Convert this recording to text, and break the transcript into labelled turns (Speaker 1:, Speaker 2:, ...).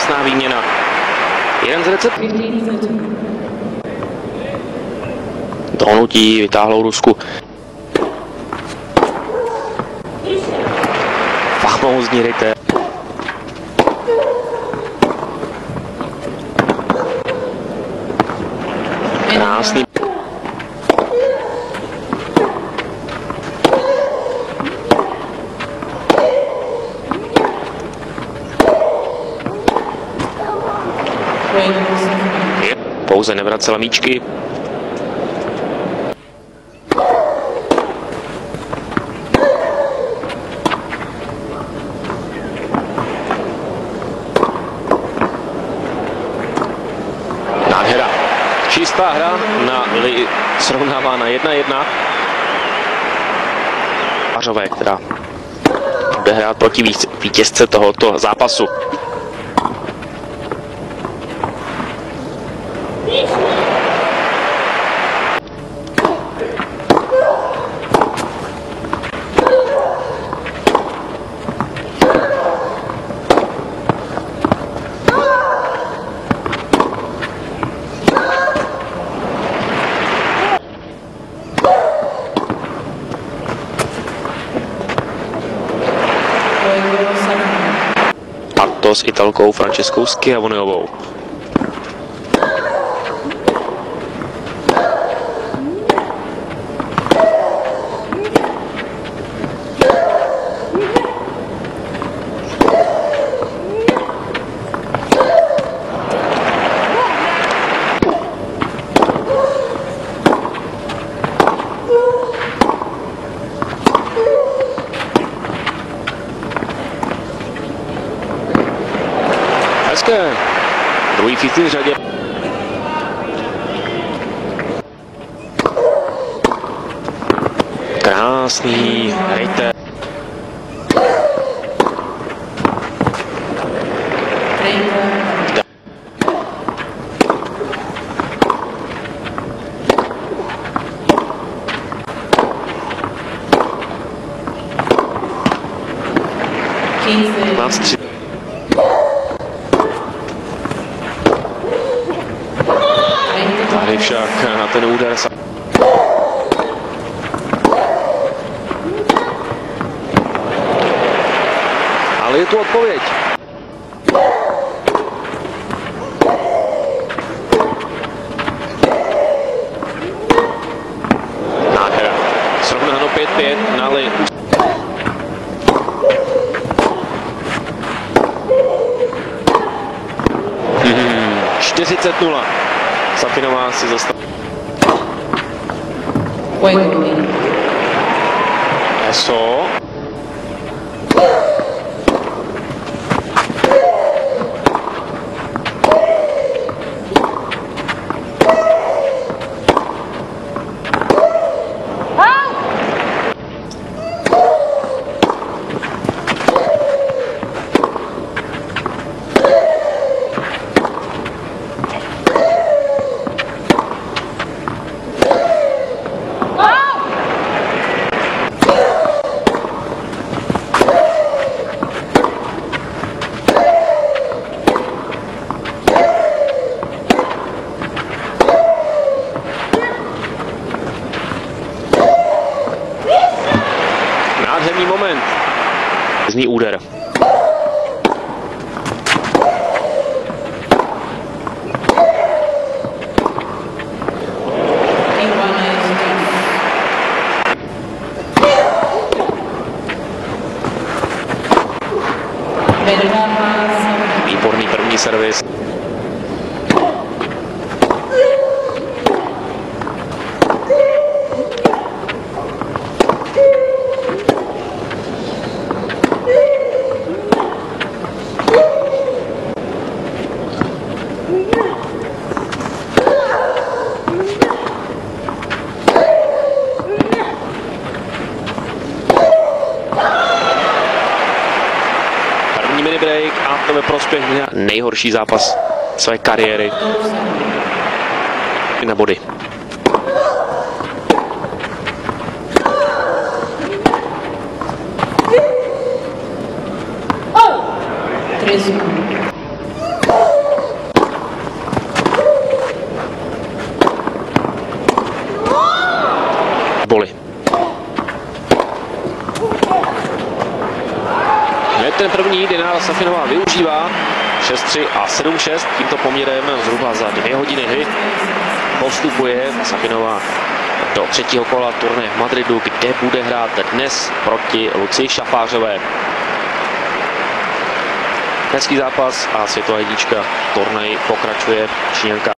Speaker 1: krásná výměna. Jeden z receptů. Dronutí vytáhlou Rusku. Famózní ryte. Pouze nevracela míčky. Nádhera. Čistá hra na li srovnává na 1-1. Pařové, která bude hrát proti vítězce tohoto zápasu. To s italkou Franceskou Schiavoniovou. Hezké. Druhý v řadě. Krásný hejte. Máš tři. Však na ten úder. Ale je tu odpověď. Nádhera. Srovnáno 5-5 na li... Hmm, 40-0. Safinová si zastaví. Eso. Zní úder. Výborný první servis. První mini break a to ve prospěch nejhorší zápas své kariéry na body. Ten první Dinara Safinová využívá 6-3 a 7-6. Tímto poměrem zhruba za dvě hodiny hry postupuje Safinová do třetího kola turné v Madridu, kde bude hrát dnes proti Luci Šafářové. Hezký zápas a světová jednička turnaj pokračuje Číňanka